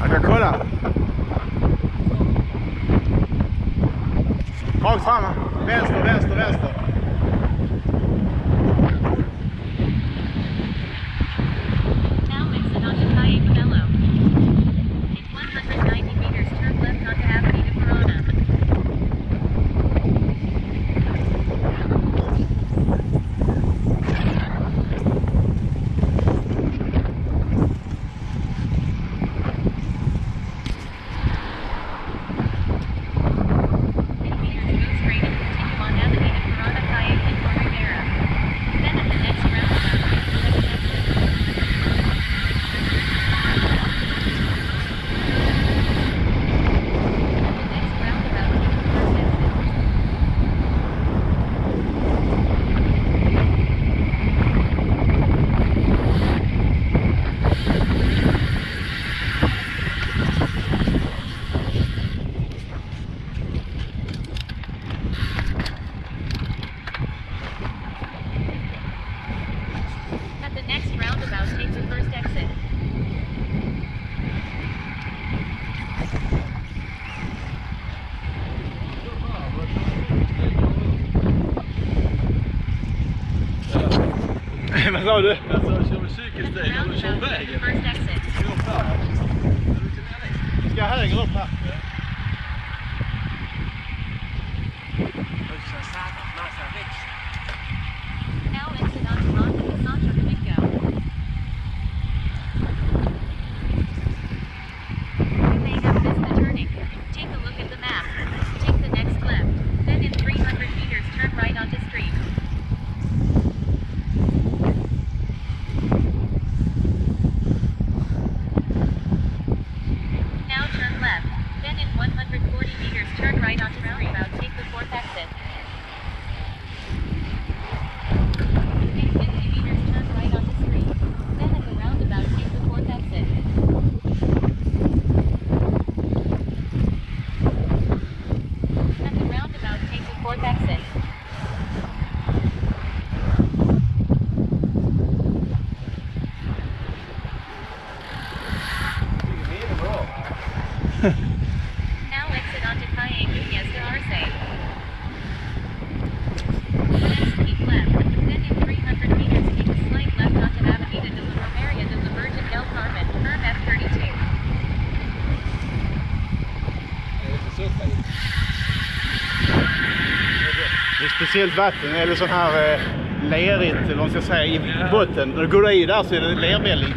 Jag kan kolla. Rakt fram. Vänster, vänster, vänster. Vad sa du? Alltså, jag sa kör med cykelsteg eller kör vägen? Ska jag höger upp här? speciellt vatten eller sån här eh, lerigt, eller vad man ska säga, i botten. När du går i där så är det lervälling.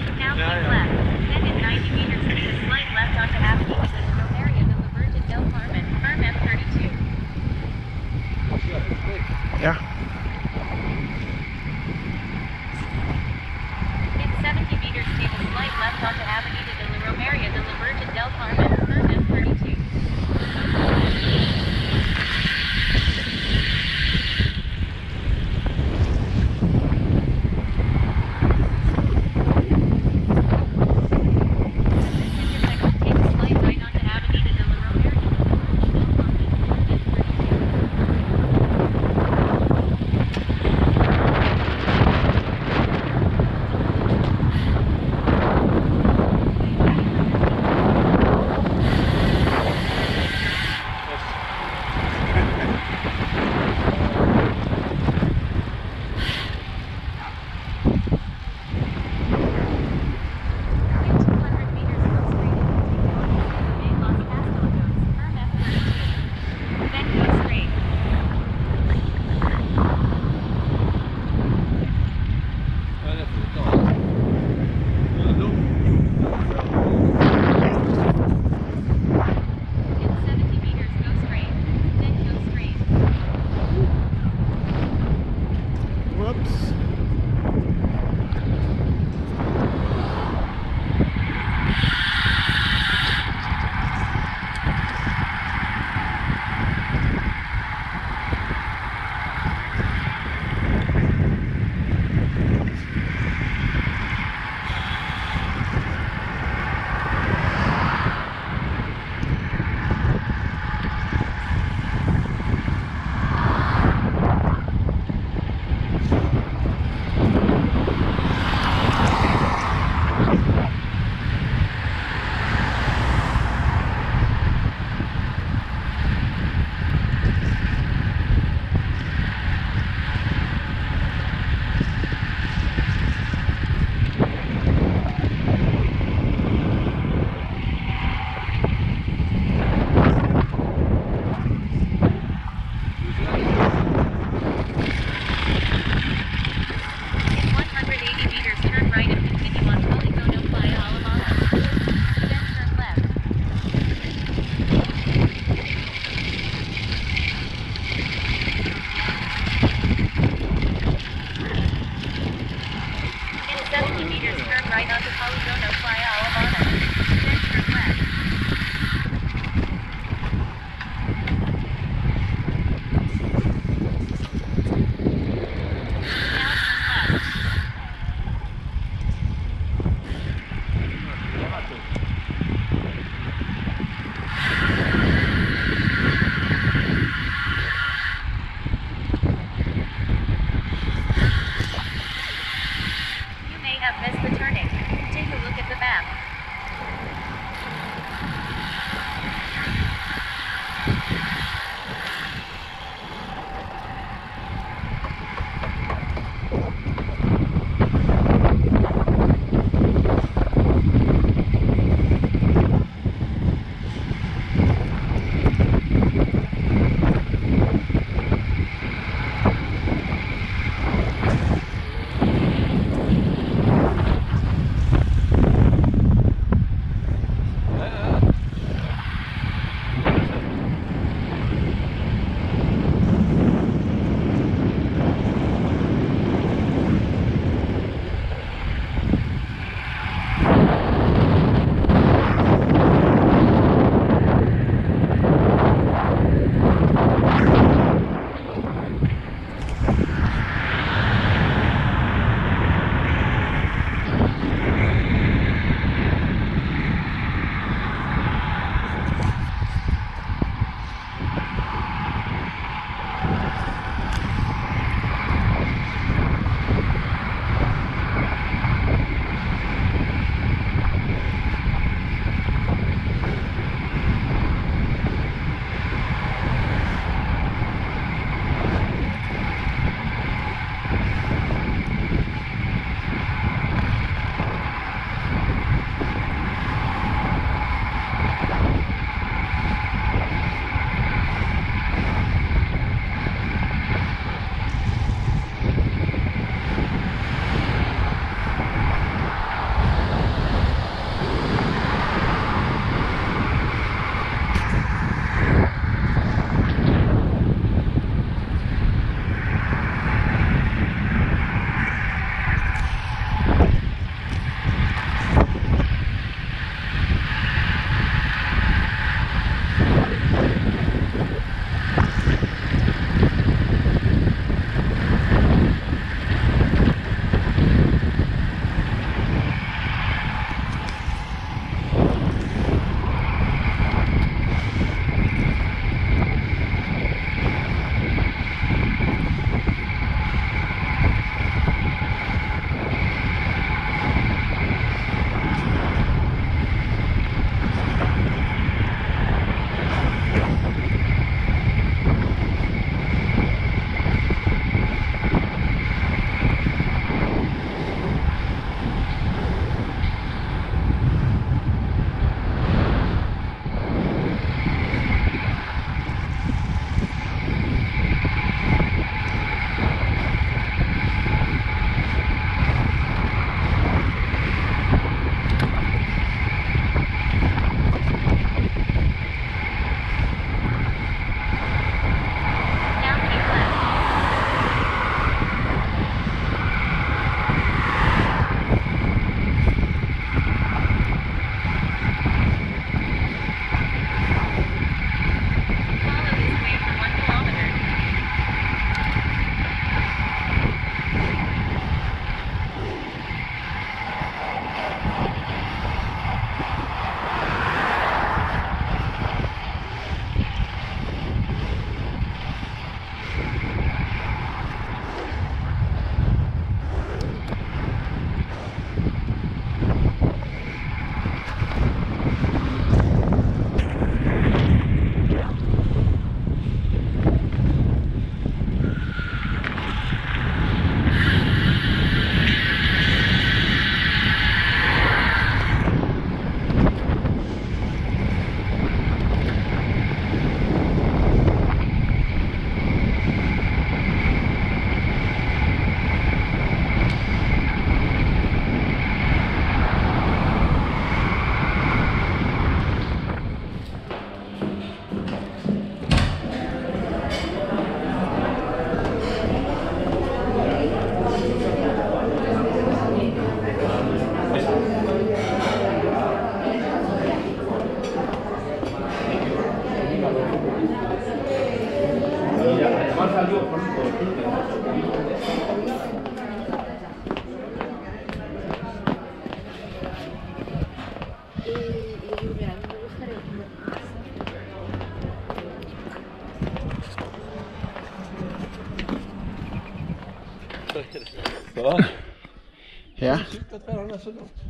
Så långt.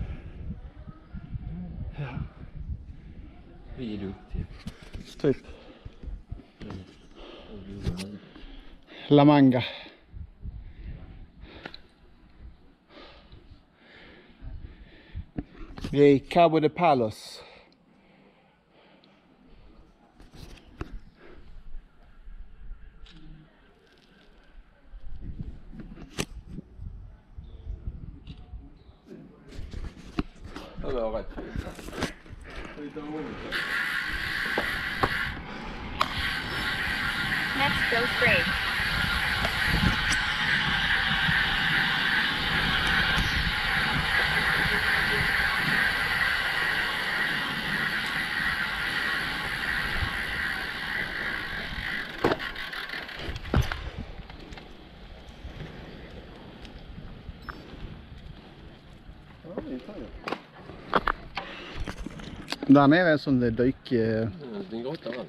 ja. Vi är duktiga. Typ. La Manga. Vi är i Cabo de Palos. Ja, det var. Next, go straight. Där nere är en sån där dykgrotta. Mm, Det är en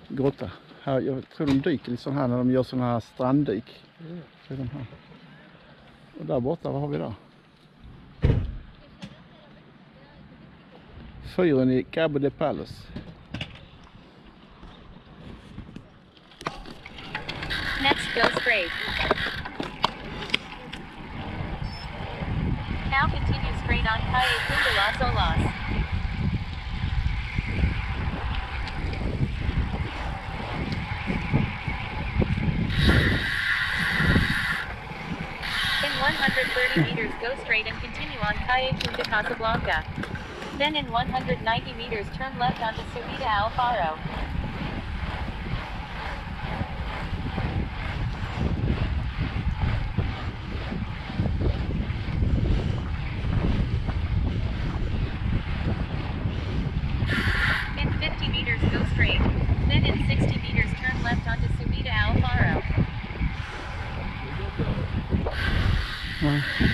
grotta va? Här, jag tror de dyker lite sån här när de gör såna här stranddyk. Mm. Så är de här. Och där borta, vad har vi där? Fyren i Cabo de Palos. Next, go straight. Now continue straight on Calle 130 meters, go straight and continue on Calle Punta Casablanca. Then in 190 meters, turn left onto Subida Alfaro. In 50 meters, go straight. Then in 60 meters, turn left onto Subida Alfaro. In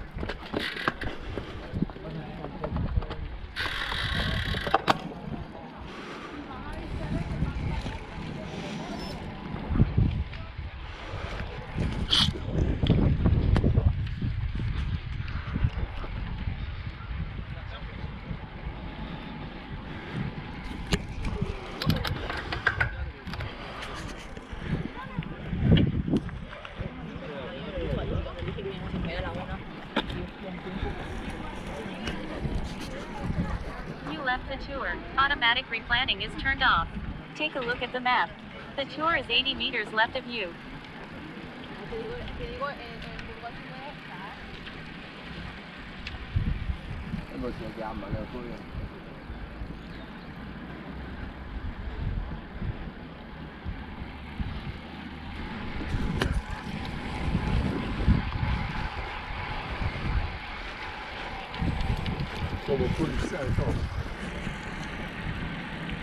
Replanning is turned off. Take a look at the map. The tour is 80 meters left of you.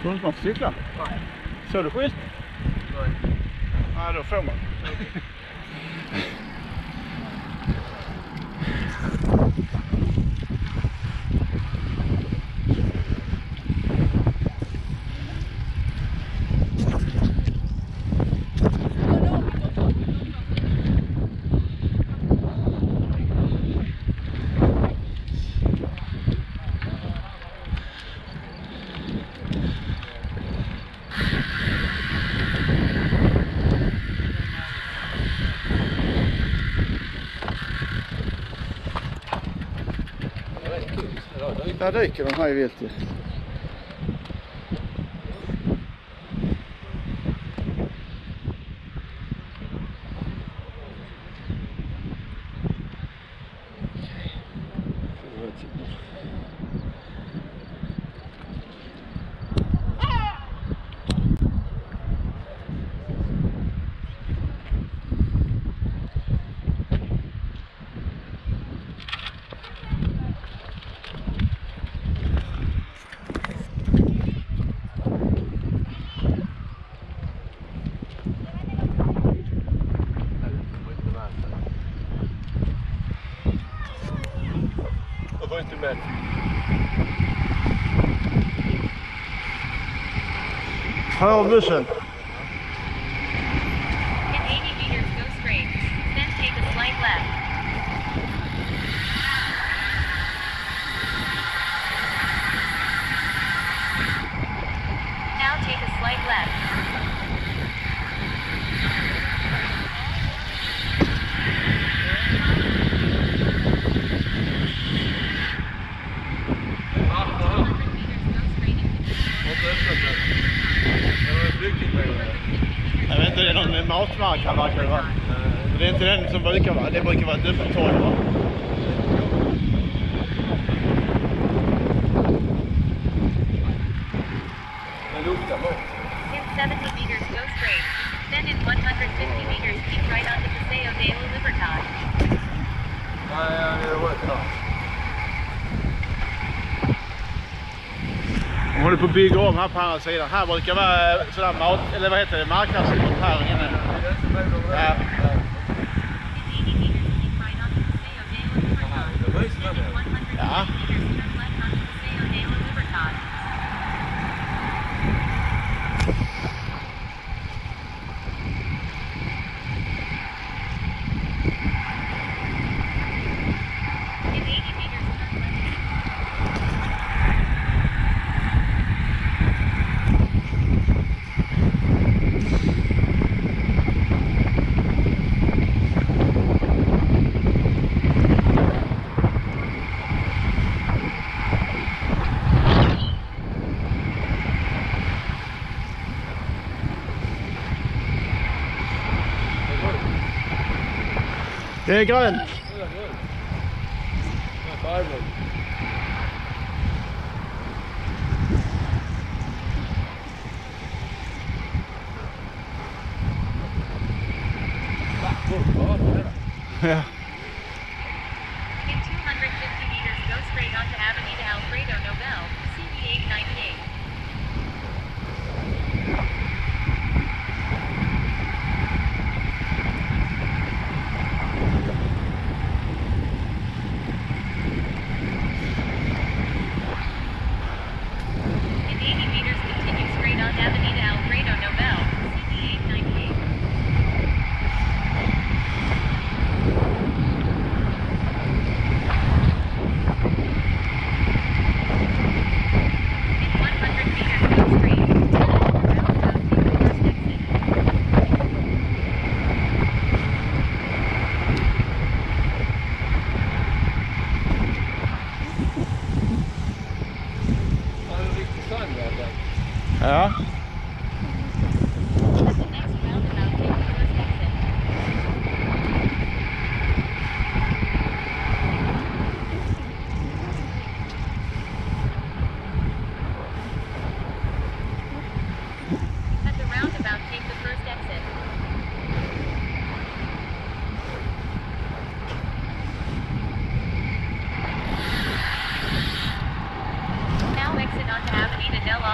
Får man inte cykla? Nej. Körde du schysst? Nej. Nej, då får man. här dyker de här i viltet. met. Harold Bussen. håller på att bygga om här på andra sidan. Här brukar vara eh, sådär mat, eller vad heter det, marknadsdrift här inne. Ja. Ja. Yeah, go on. Yeah. In 250 meters, go straight onto Avenida Alfredo Nobel, 890.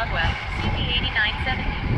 Broadway, CP 8970.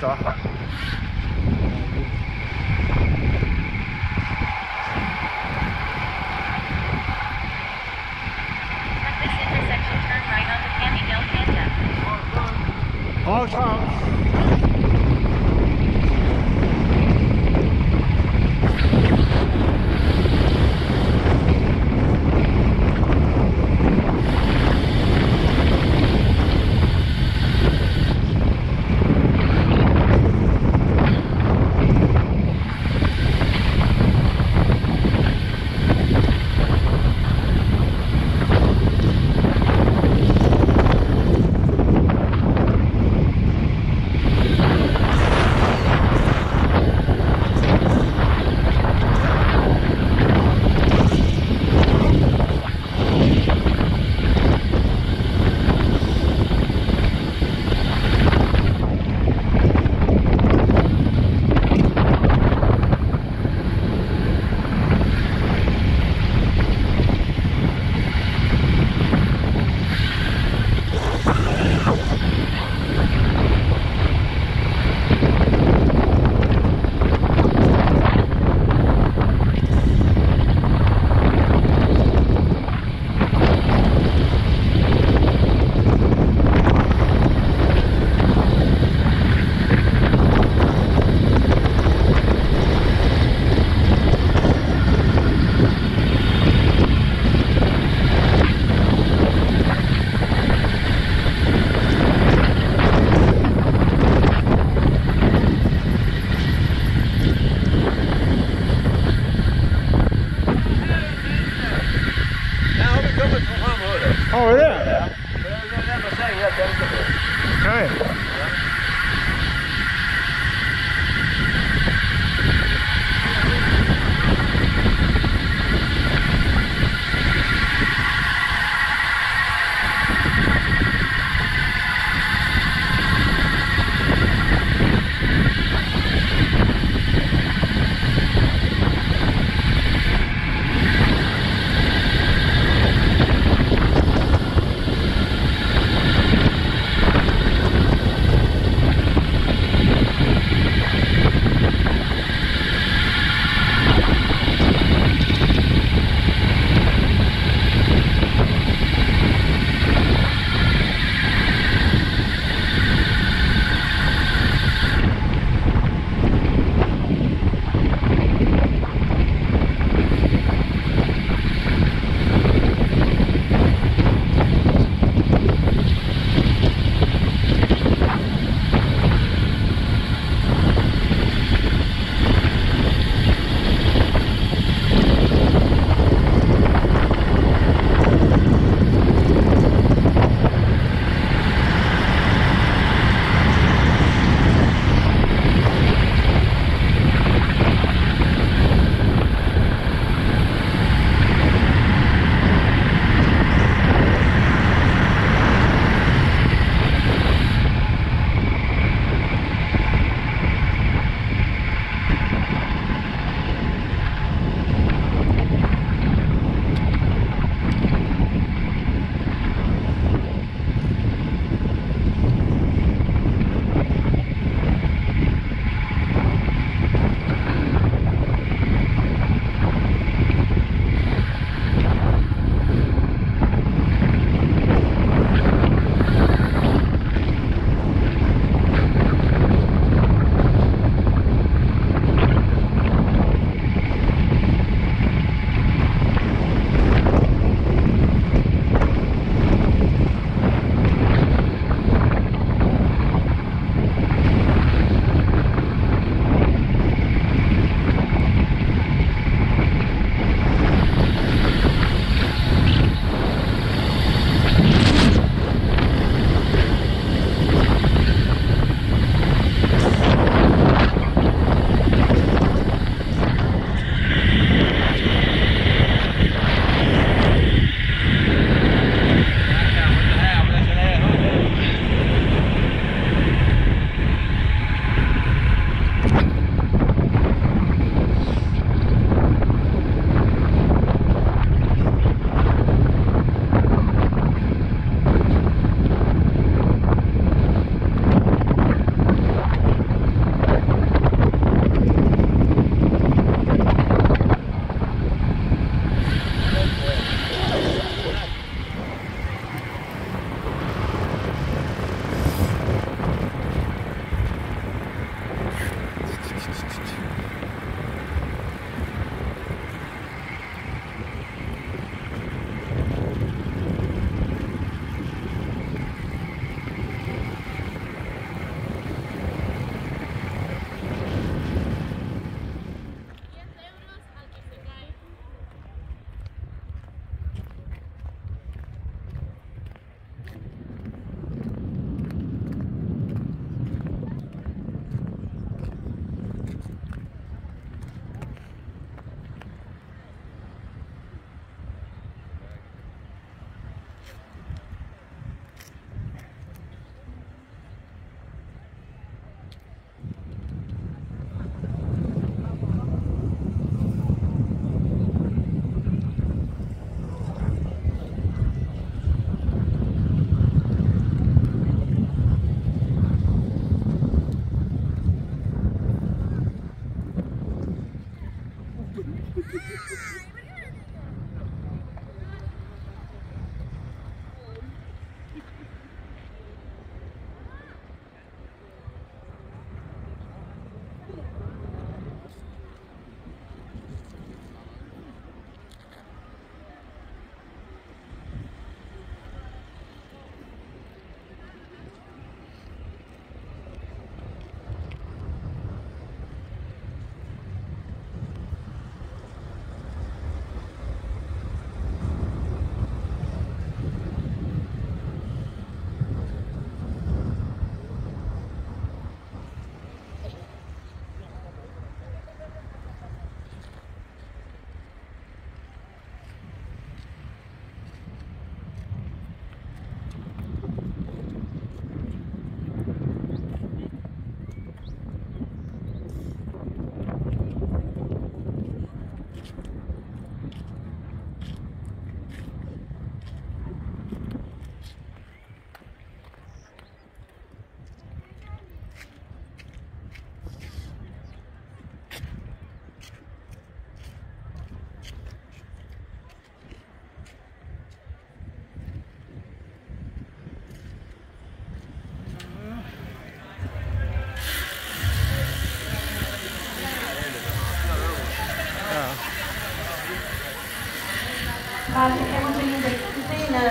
走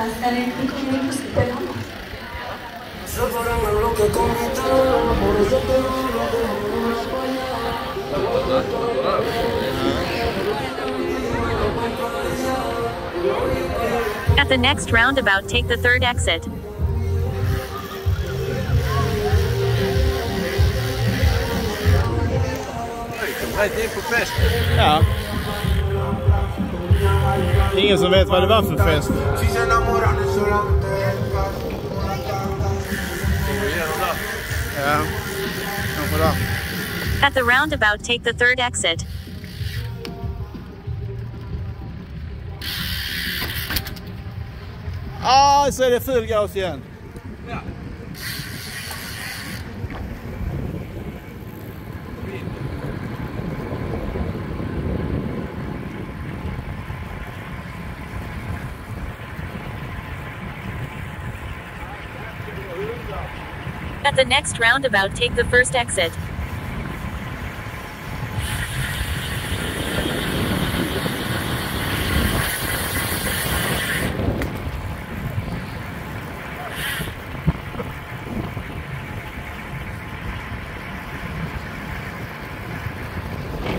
estar en cinco minutos y pegamos. At the next roundabout, take the third exit. Oj, kom rätt in på fest. Ja. Ingen som vet vad det var för fest. Kom igenom där. Ja. Kanske där. At the roundabout, take the third exit. Ah, så är det full gas igen. Ja. The next roundabout, take the first exit.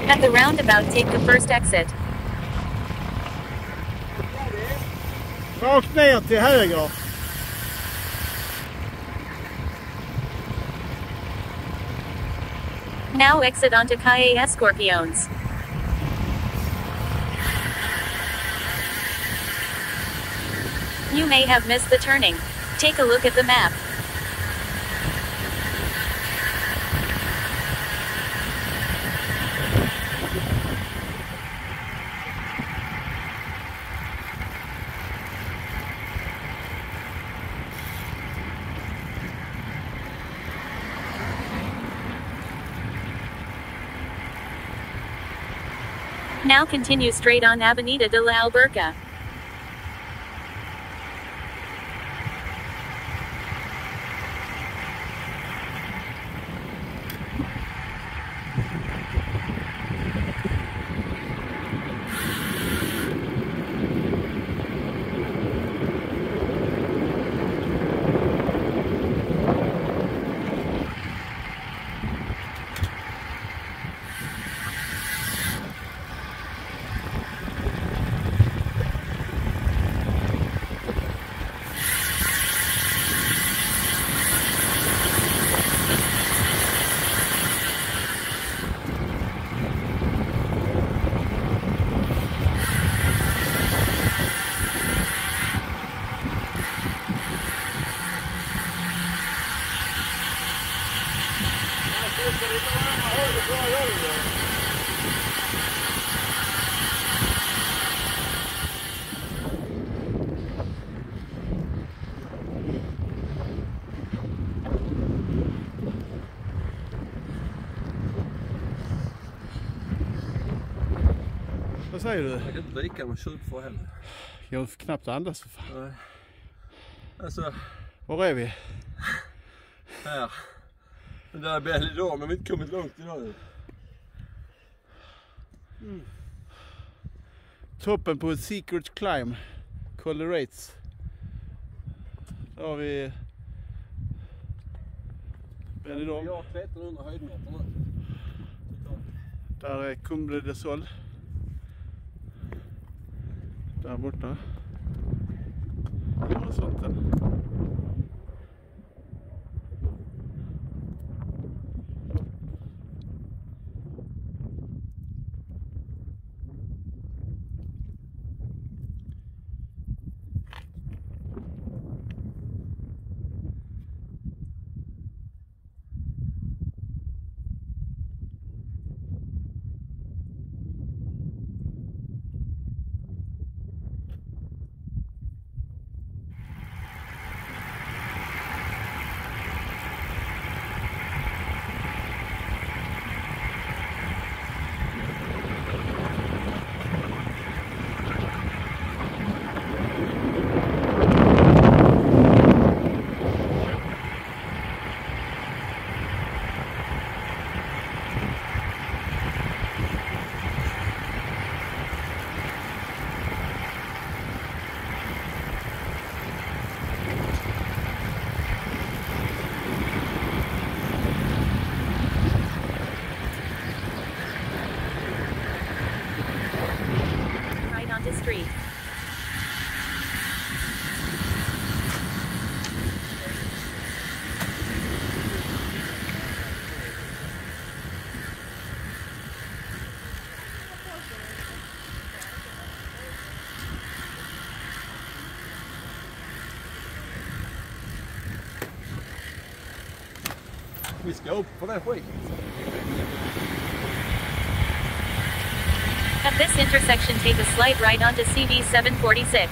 At the roundabout, take the first exit. Rakt ner till höger. Now exit onto Calle Escorpiones. You may have missed the turning. Take a look at the map. Now continue straight on Avenida de la Alberca. Vad säger du? Jag kan inte dricka 20 för heller. Jag får knappt andas för fan. Nej. Alltså, Var är vi? här. Den där Belidom, men vi har inte kommit långt idag nu. Toppen på ett secret climb. Colerates. Där har vi Benidorm. Jag har 1300 höjdmeter nu. Där är Cumbre de Sol. Där borta. Horisonten. Det skit. At this intersection, take a slight right onto CV 746.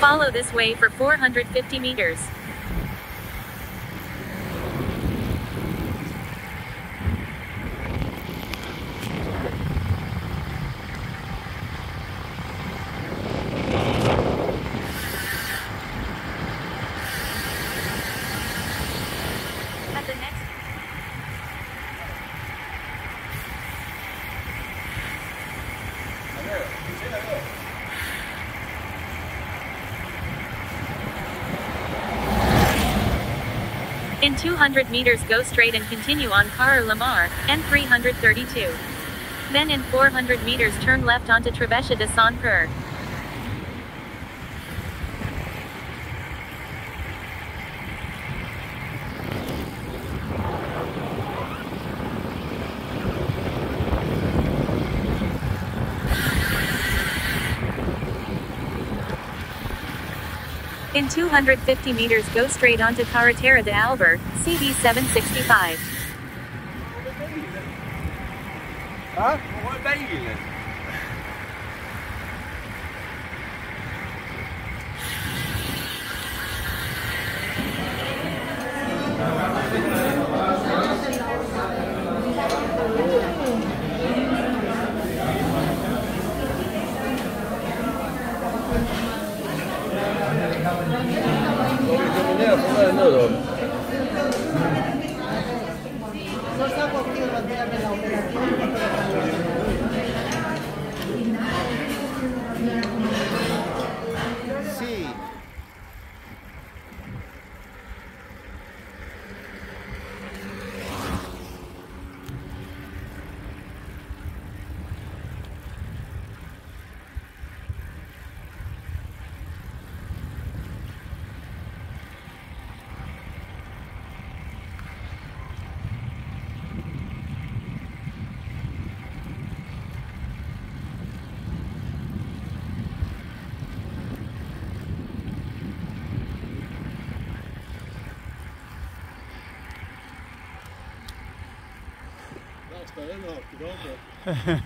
Follow this way for 450 meters. At the next In 200 meters, go straight and continue on Car Lamar, N332. Then in 400 meters, turn left onto Trevesha de Saint Per. In 250 meters, go straight onto Carretera de Albert, CV 765. Ja? Var är bilen? and off, you don't know.